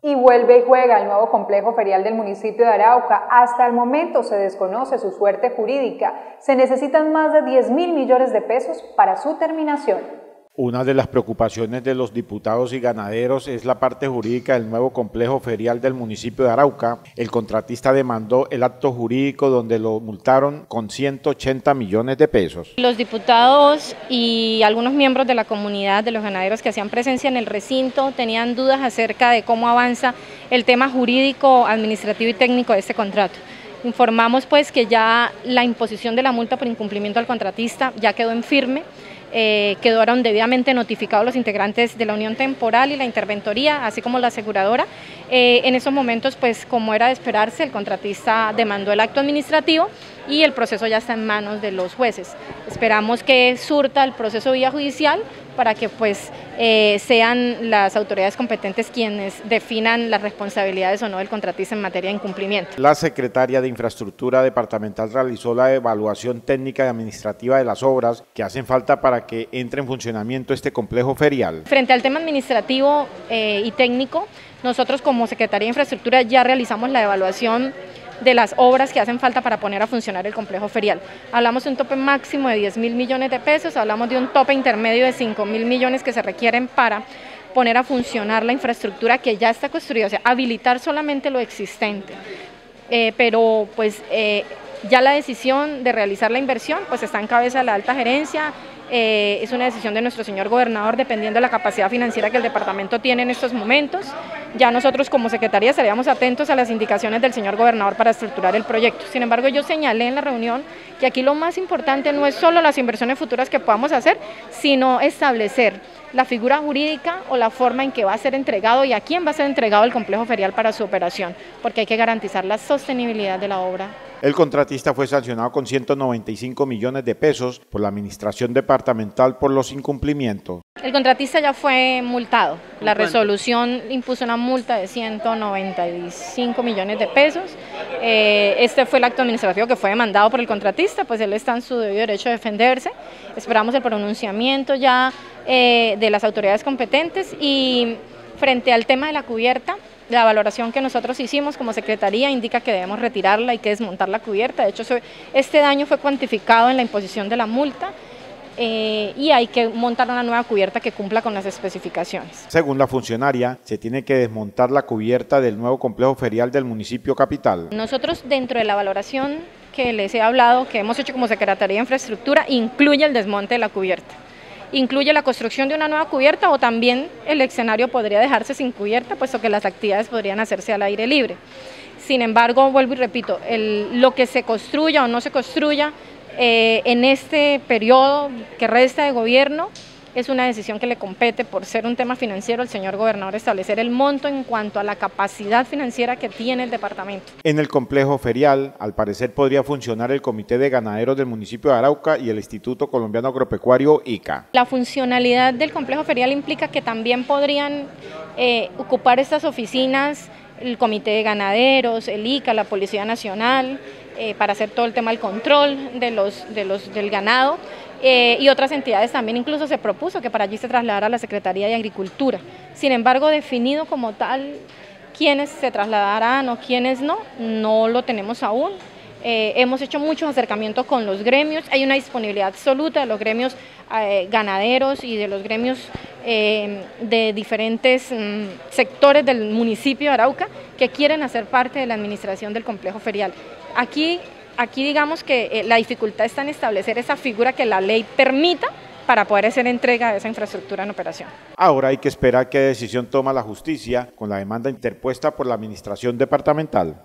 Y vuelve y juega el nuevo complejo ferial del municipio de Arauca. Hasta el momento se desconoce su suerte jurídica. Se necesitan más de 10 mil millones de pesos para su terminación. Una de las preocupaciones de los diputados y ganaderos es la parte jurídica del nuevo complejo ferial del municipio de Arauca. El contratista demandó el acto jurídico donde lo multaron con 180 millones de pesos. Los diputados y algunos miembros de la comunidad de los ganaderos que hacían presencia en el recinto tenían dudas acerca de cómo avanza el tema jurídico, administrativo y técnico de este contrato. Informamos pues que ya la imposición de la multa por incumplimiento al contratista ya quedó en firme eh, quedaron debidamente notificados los integrantes de la Unión Temporal y la Interventoría, así como la aseguradora. Eh, en esos momentos, pues como era de esperarse, el contratista demandó el acto administrativo y el proceso ya está en manos de los jueces. Esperamos que surta el proceso vía judicial para que pues eh, sean las autoridades competentes quienes definan las responsabilidades o no del contratista en materia de incumplimiento. La secretaria de Infraestructura Departamental realizó la evaluación técnica y administrativa de las obras que hacen falta para que entre en funcionamiento este complejo ferial. Frente al tema administrativo eh, y técnico, nosotros como Secretaría de Infraestructura ya realizamos la evaluación de las obras que hacen falta para poner a funcionar el complejo ferial. Hablamos de un tope máximo de 10 mil millones de pesos, hablamos de un tope intermedio de 5 mil millones que se requieren para poner a funcionar la infraestructura que ya está construida, o sea, habilitar solamente lo existente. Eh, pero pues eh, ya la decisión de realizar la inversión pues está en cabeza de la alta gerencia, eh, es una decisión de nuestro señor gobernador dependiendo de la capacidad financiera que el departamento tiene en estos momentos. Ya nosotros como secretaría estaríamos atentos a las indicaciones del señor gobernador para estructurar el proyecto. Sin embargo, yo señalé en la reunión que aquí lo más importante no es solo las inversiones futuras que podamos hacer, sino establecer la figura jurídica o la forma en que va a ser entregado y a quién va a ser entregado el complejo ferial para su operación, porque hay que garantizar la sostenibilidad de la obra. El contratista fue sancionado con 195 millones de pesos por la Administración Departamental por los incumplimientos. El contratista ya fue multado. La resolución impuso una multa de 195 millones de pesos. Eh, este fue el acto administrativo que fue demandado por el contratista, pues él está en su debido derecho a defenderse. Esperamos el pronunciamiento ya eh, de las autoridades competentes y frente al tema de la cubierta, la valoración que nosotros hicimos como Secretaría indica que debemos retirarla y que desmontar la cubierta. De hecho, este daño fue cuantificado en la imposición de la multa. Eh, y hay que montar una nueva cubierta que cumpla con las especificaciones. Según la funcionaria, se tiene que desmontar la cubierta del nuevo complejo ferial del municipio capital. Nosotros dentro de la valoración que les he hablado, que hemos hecho como Secretaría de Infraestructura, incluye el desmonte de la cubierta incluye la construcción de una nueva cubierta o también el escenario podría dejarse sin cubierta, puesto que las actividades podrían hacerse al aire libre. Sin embargo, vuelvo y repito, lo que se construya o no se construya eh, en este periodo que resta de gobierno es una decisión que le compete por ser un tema financiero al señor gobernador establecer el monto en cuanto a la capacidad financiera que tiene el departamento. En el complejo ferial, al parecer podría funcionar el Comité de Ganaderos del municipio de Arauca y el Instituto Colombiano Agropecuario ICA. La funcionalidad del complejo ferial implica que también podrían eh, ocupar estas oficinas el Comité de Ganaderos, el ICA, la Policía Nacional, eh, para hacer todo el tema del control de los, de los, del ganado, eh, y otras entidades también incluso se propuso que para allí se trasladara la Secretaría de Agricultura. Sin embargo, definido como tal quiénes se trasladarán o quiénes no, no lo tenemos aún. Eh, hemos hecho muchos acercamientos con los gremios, hay una disponibilidad absoluta de los gremios ganaderos y de los gremios de diferentes mm, sectores del municipio de Arauca que quieren hacer parte de la administración del complejo ferial. Aquí aquí digamos que eh, la dificultad está en establecer esa figura que la ley permita para poder hacer entrega de esa infraestructura en operación. Ahora hay que esperar qué decisión toma la justicia con la demanda interpuesta por la administración departamental.